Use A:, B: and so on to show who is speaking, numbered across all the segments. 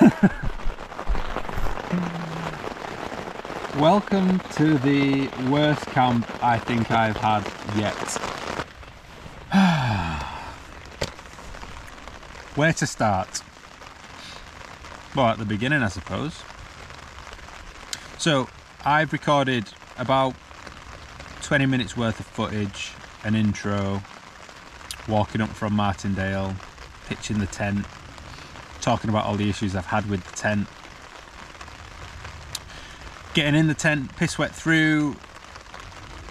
A: Welcome to the worst camp I think I've had yet. Where to start? Well, at the beginning, I suppose. So, I've recorded about 20 minutes worth of footage, an intro, walking up from Martindale, pitching the tent, talking about all the issues I've had with the tent, getting in the tent, piss wet through,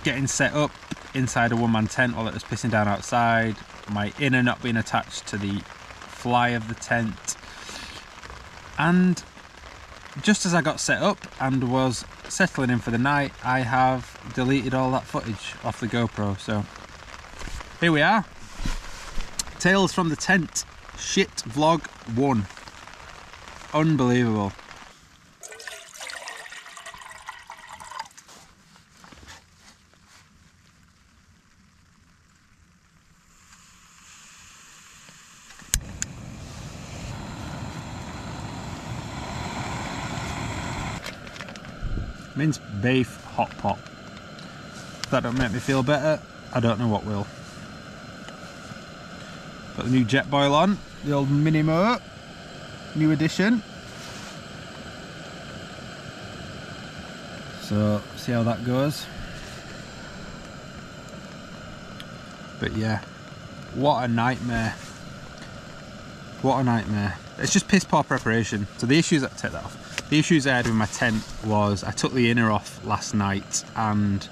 A: getting set up inside a one-man tent while it was pissing down outside, my inner not being attached to the fly of the tent, and just as I got set up and was settling in for the night, I have deleted all that footage off the GoPro. So here we are. Tales from the tent. Shit vlog one. Unbelievable. Mince beef hot pot. If that don't make me feel better, I don't know what will. Got the new Jetboil on, the old Minimo, new edition. So, see how that goes. But yeah, what a nightmare. What a nightmare. It's just piss poor preparation. So the issues, I take that off. The issues I had with my tent was I took the inner off last night and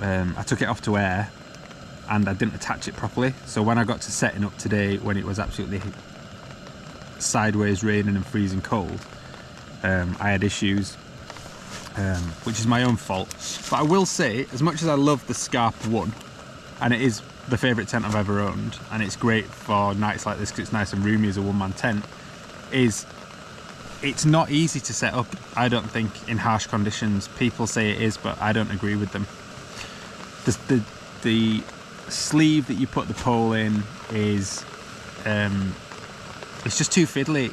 A: um, I took it off to air and I didn't attach it properly. So when I got to setting up today, when it was absolutely sideways raining and freezing cold, um, I had issues, um, which is my own fault. But I will say, as much as I love the Scarp 1, and it is the favourite tent I've ever owned, and it's great for nights like this because it's nice and roomy as a one-man tent, is it's not easy to set up, I don't think, in harsh conditions. People say it is, but I don't agree with them. The, the, the sleeve that you put the pole in is, um, it's just too fiddly.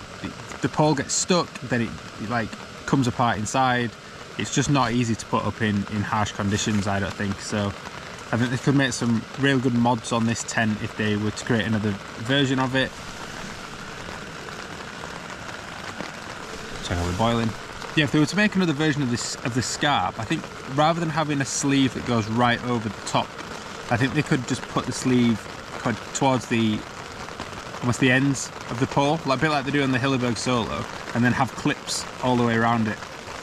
A: The pole gets stuck, then it, it like comes apart inside. It's just not easy to put up in, in harsh conditions, I don't think. So I think they could make some real good mods on this tent if they were to create another version of it. check out the boiling. Yeah, if they were to make another version of this of the scarp, I think rather than having a sleeve that goes right over the top, I think they could just put the sleeve towards the almost the ends of the pole, like a bit like they do on the Hilleberg Soulo, and then have clips all the way around it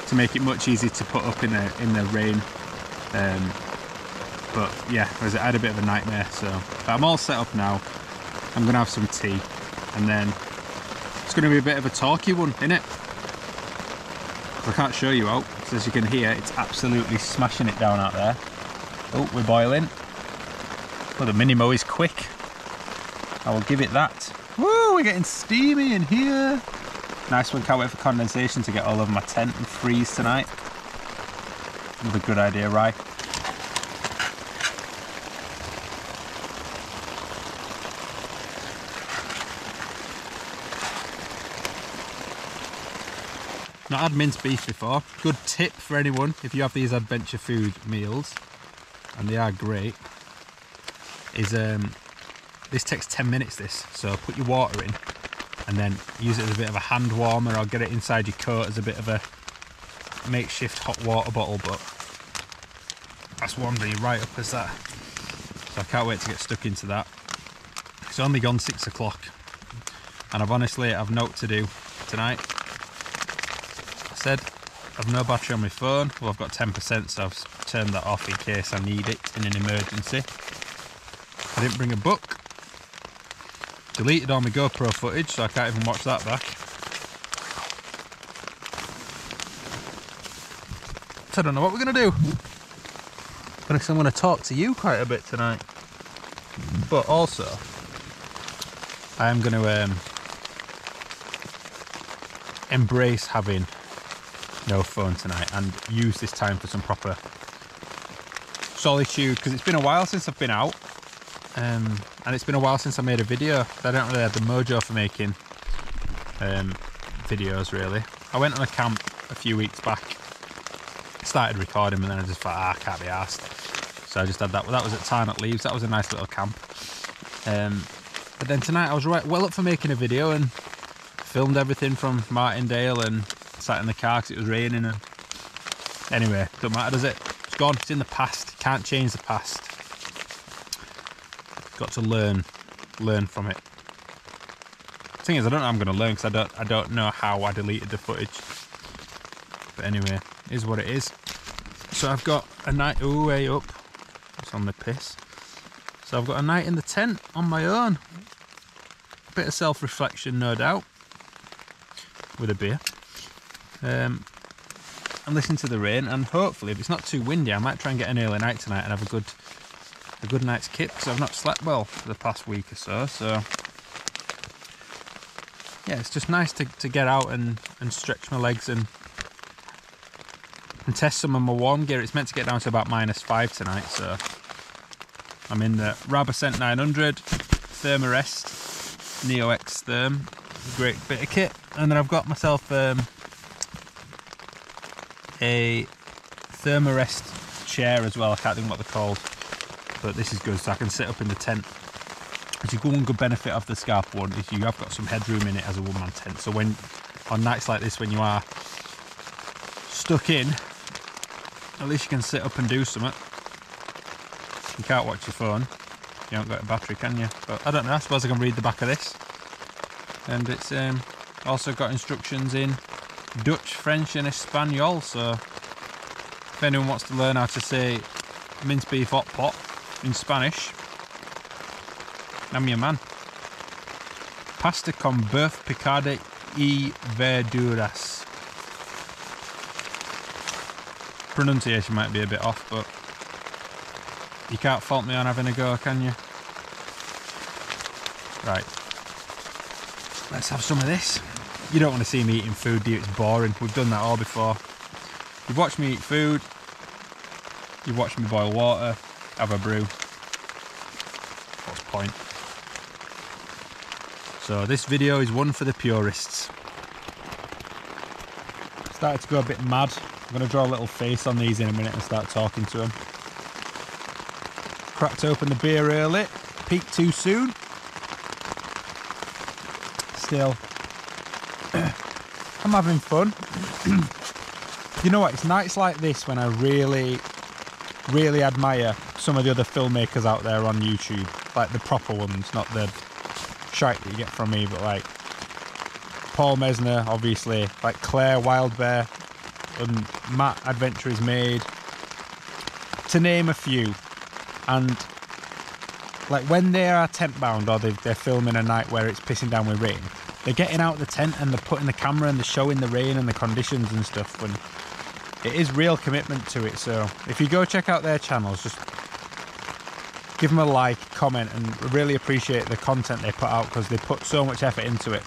A: to make it much easier to put up in the in the rain. Um, but yeah, I had a bit of a nightmare. So I'm all set up now. I'm gonna have some tea, and then it's gonna be a bit of a talky one, isn't it? I can't show you out, so as you can hear, it's absolutely smashing it down out there. Oh, we're boiling. Well, the Minimo is quick. I will give it that. Woo, we're getting steamy in here. Nice one, can't wait for condensation to get all over my tent and freeze tonight. Another good idea, right? Not had minced beef before. Good tip for anyone if you have these adventure food meals, and they are great, is um, this takes 10 minutes this, so put your water in and then use it as a bit of a hand warmer or get it inside your coat as a bit of a makeshift hot water bottle, but that's one be right up as that. So I can't wait to get stuck into that. It's only gone six o'clock and I've honestly, I've note to do tonight I said, I've no battery on my phone. Well, I've got 10%, so I've turned that off in case I need it in an emergency. I didn't bring a book. Deleted all my GoPro footage, so I can't even watch that back. So I don't know what we're going to do. But I'm going to talk to you quite a bit tonight. But also, I am going to um, embrace having no phone tonight and use this time for some proper solitude because it's been a while since I've been out um, and it's been a while since I made a video I don't really have the mojo for making um, videos really. I went on a camp a few weeks back, started recording, and then I just thought, ah, I can't be asked. So I just had that. Well, that was at Tarn at Leaves. That was a nice little camp. Um, but then tonight I was right well up for making a video and filmed everything from Martindale and sat in the car because it was raining. And anyway, don't matter, does it? It's gone. It's in the past. Can't change the past. Got to learn, learn from it. thing is, I don't know. I'm going to learn because I don't. I don't know how I deleted the footage. But anyway, is what it is. So I've got a night. Way up. It's on the piss. So I've got a night in the tent on my own. A bit of self-reflection, no doubt, with a beer. Um, and listen to the rain, and hopefully, if it's not too windy, I might try and get an early night tonight and have a good, a good night's kip because I've not slept well for the past week or so. So yeah, it's just nice to, to get out and, and stretch my legs and and test some of my warm gear. It's meant to get down to about minus five tonight, so I'm in the Rab Ascent 900 Thermarest Neo X Therm, great bit of kit, and then I've got myself um, a Thermarest chair as well. I can't think what they're called, but this is good, so I can sit up in the tent. Which is one good benefit of the Scarp one is you have got some headroom in it as a one-man tent. So when on nights like this, when you are stuck in, at least you can sit up and do something. You can't watch your phone. You haven't got a battery, can you? But I don't know. I suppose I can read the back of this. And it's um, also got instructions in Dutch, French, and Espanol. So if anyone wants to learn how to say minced beef hot pot in Spanish, I'm your man. Pasta con beef picada y verduras. Pronunciation might be a bit off, but you can't fault me on having a go, can you? Right. Let's have some of this. You don't want to see me eating food, do you? It's boring. We've done that all before. You've watched me eat food. You've watched me boil water. Have a brew. What's point? So this video is one for the purists. Started to go a bit mad. I'm going to draw a little face on these in a minute and start talking to them. Cracked open the beer early. Peaked too soon. Still, I'm having fun. you know what? It's nights like this when I really, really admire some of the other filmmakers out there on YouTube. Like the proper ones, not the shite that you get from me, but like Paul Messner, obviously, like Claire Wildbear, and Matt Adventure is Made, to name a few. And like when they are tent bound or they're filming a night where it's pissing down with rain, they're getting out the tent and they're putting the camera and they're showing the rain and the conditions and stuff. And it is real commitment to it. So if you go check out their channels, just give them a like, comment, and really appreciate the content they put out because they put so much effort into it.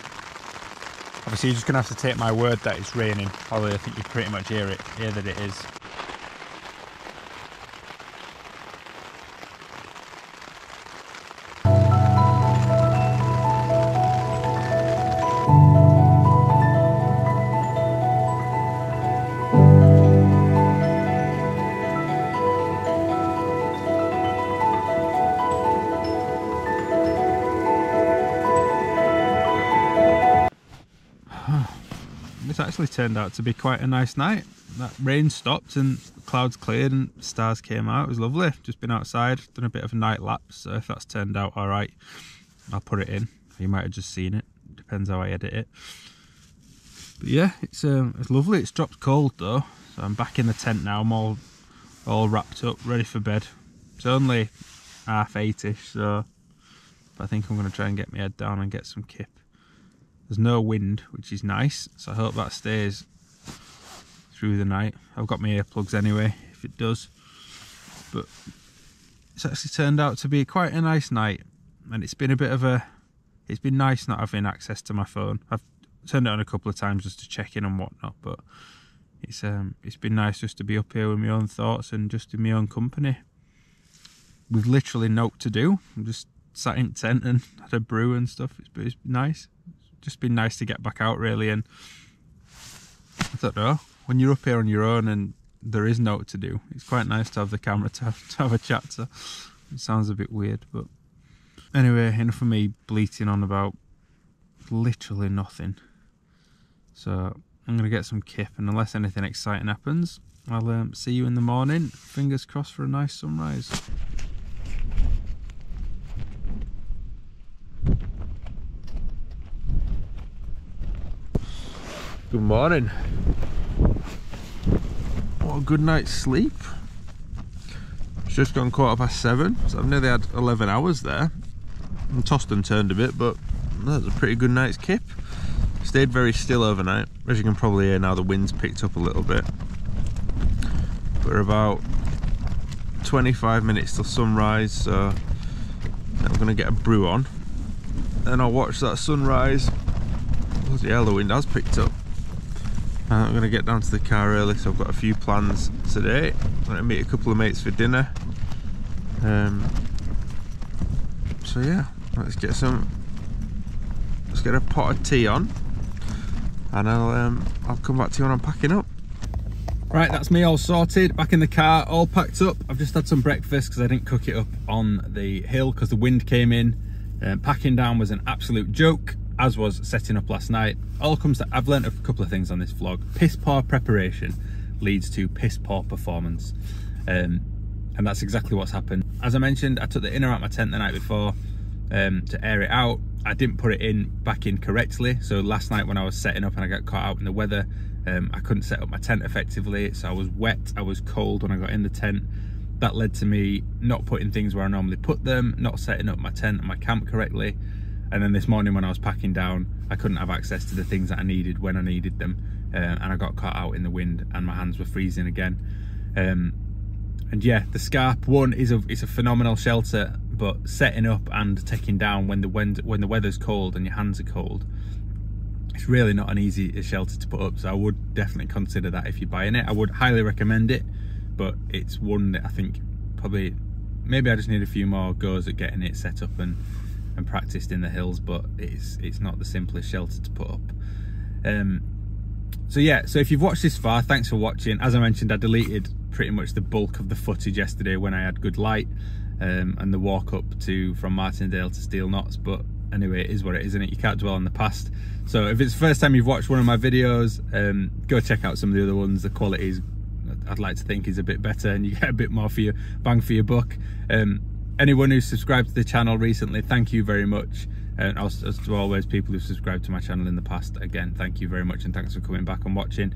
A: Obviously, you're just gonna have to take my word that it's raining, although I think you pretty much hear it, hear that it is. Actually turned out to be quite a nice night. That rain stopped and clouds cleared and stars came out. It was lovely. Just been outside, done a bit of a night lapse. So if that's turned out all right, I'll put it in. You might have just seen it. Depends how I edit it. But yeah, it's um, it's lovely. It's dropped cold though, so I'm back in the tent now. I'm all all wrapped up, ready for bed. It's only half eight-ish, so I think I'm going to try and get my head down and get some kip. There's no wind, which is nice, so I hope that stays through the night. I've got my earplugs anyway, if it does. But it's actually turned out to be quite a nice night, and it's been a bit of a. It's been nice not having access to my phone. I've turned it on a couple of times just to check in and whatnot, but it's um it's been nice just to be up here with my own thoughts and just in my own company. We've literally no to do. I'm just sat in tent and had a brew and stuff. It's, it's nice. Just been nice to get back out really and I don't know. When you're up here on your own and there is no to do it's quite nice to have the camera to have, to have a chat so it sounds a bit weird but anyway enough of me bleating on about literally nothing. So I'm gonna get some kip and unless anything exciting happens I'll um, see you in the morning. Fingers crossed for a nice sunrise Good morning. What a good night's sleep. It's just gone quarter past seven, so I've nearly had 11 hours there. I'm tossed and turned a bit, but that's a pretty good night's kip. Stayed very still overnight. As you can probably hear now, the wind's picked up a little bit. We're about 25 minutes till sunrise, so I'm gonna get a brew on. Then I'll watch that sunrise. Bloody hell, the wind has picked up. Uh, I'm going to get down to the car early, so I've got a few plans today. I'm going to meet a couple of mates for dinner. Um, so yeah, let's get some. Let's get a pot of tea on, and I'll um, I'll come back to you when I'm packing up. Right, that's me all sorted, back in the car, all packed up. I've just had some breakfast because I didn't cook it up on the hill because the wind came in. Um, packing down was an absolute joke as was setting up last night. All comes to, I've learned a couple of things on this vlog. Piss poor preparation leads to piss poor performance. Um, and that's exactly what's happened. As I mentioned, I took the inner out my tent the night before um, to air it out. I didn't put it in back in correctly. So last night when I was setting up and I got caught out in the weather, um, I couldn't set up my tent effectively. So I was wet, I was cold when I got in the tent. That led to me not putting things where I normally put them, not setting up my tent and my camp correctly and then this morning when I was packing down I couldn't have access to the things that I needed when I needed them. Uh, and I got caught out in the wind and my hands were freezing again. Um, and yeah the scarp one is a it's a phenomenal shelter but setting up and taking down when the wind when the weather's cold and your hands are cold it's really not an easy shelter to put up. So I would definitely consider that if you're buying it. I would highly recommend it but it's one that I think probably maybe I just need a few more goes at getting it set up and and practiced in the hills, but it's it's not the simplest shelter to put up. Um, so yeah, so if you've watched this far, thanks for watching. As I mentioned, I deleted pretty much the bulk of the footage yesterday when I had good light um, and the walk up to from Martindale to Steel Knotts. But anyway, it is what it is, isn't it? You can't dwell on the past. So if it's the first time you've watched one of my videos, um, go check out some of the other ones. The quality is, I'd like to think, is a bit better, and you get a bit more for your bang for your buck. Um, anyone who's subscribed to the channel recently, thank you very much. And as, as to always, people who've subscribed to my channel in the past, again, thank you very much and thanks for coming back and watching.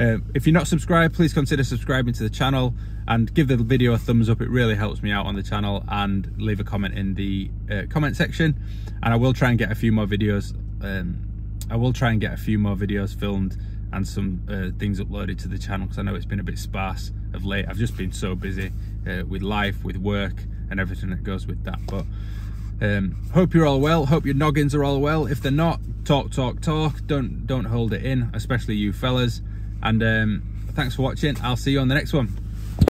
A: Uh, if you're not subscribed, please consider subscribing to the channel and give the video a thumbs up. It really helps me out on the channel and leave a comment in the uh, comment section. And I will try and get a few more videos. Um, I will try and get a few more videos filmed and some uh, things uploaded to the channel because I know it's been a bit sparse of late. I've just been so busy uh, with life, with work, and everything that goes with that. But um, hope you're all well. Hope your noggins are all well. If they're not, talk, talk, talk. Don't don't hold it in, especially you fellas. And um, thanks for watching. I'll see you on the next one.